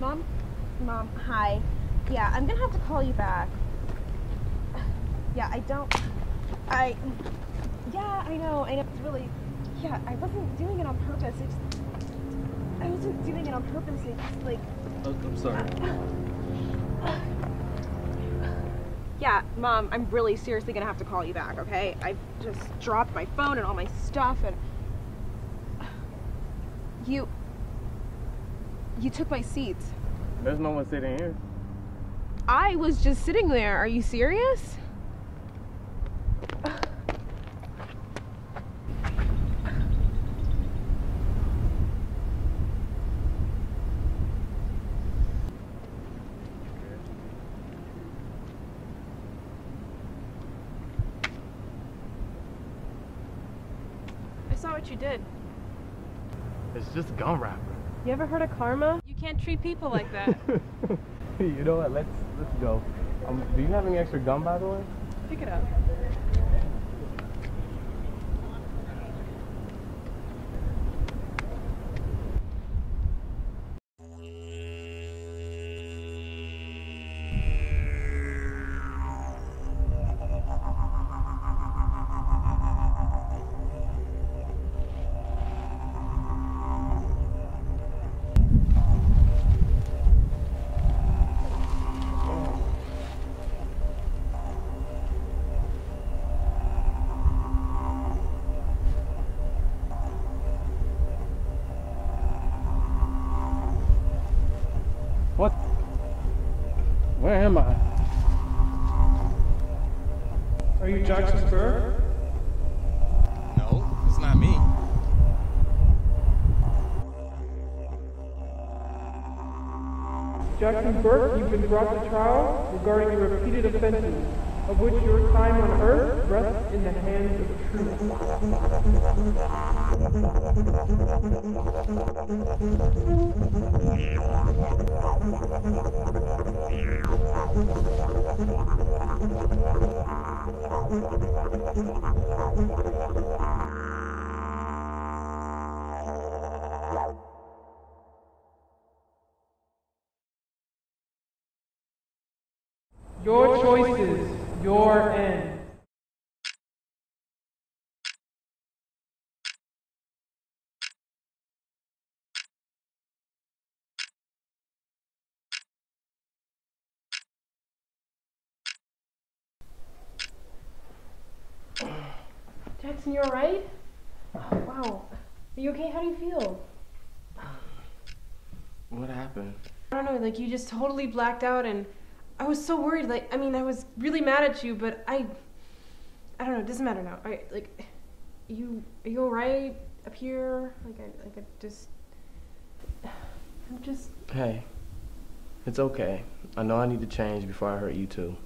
Mom, Mom, hi. Yeah, I'm gonna have to call you back. Yeah, I don't. I. Yeah, I know. I know. It's really. Yeah, I wasn't doing it on purpose. It's. I wasn't doing it on purpose. It's like. Oh, I'm sorry. Yeah, Mom, I'm really seriously gonna have to call you back, okay? I've just dropped my phone and all my stuff and. You. You took my seat. There's no one sitting here. I was just sitting there. Are you serious? I saw what you did. It's just gum wrapper. You ever heard of karma? You can't treat people like that. you know what? Let's let's go. Um, do you have any extra gum, by the way? Pick it up. What? Where am I? Are you Jackson Spur? No, it's not me. Jackson Burke, you've been brought to trial regarding your repeated offenses, of which your time on earth rests in the hands of truth. Your choices, your end. You alright? Oh, wow. Are you okay? How do you feel? What happened? I don't know, like you just totally blacked out and I was so worried. Like, I mean, I was really mad at you, but I, I don't know. It doesn't matter now. I like, you are you alright up here? Like, I like I just, I'm just Hey, it's okay. I know I need to change before I hurt you too.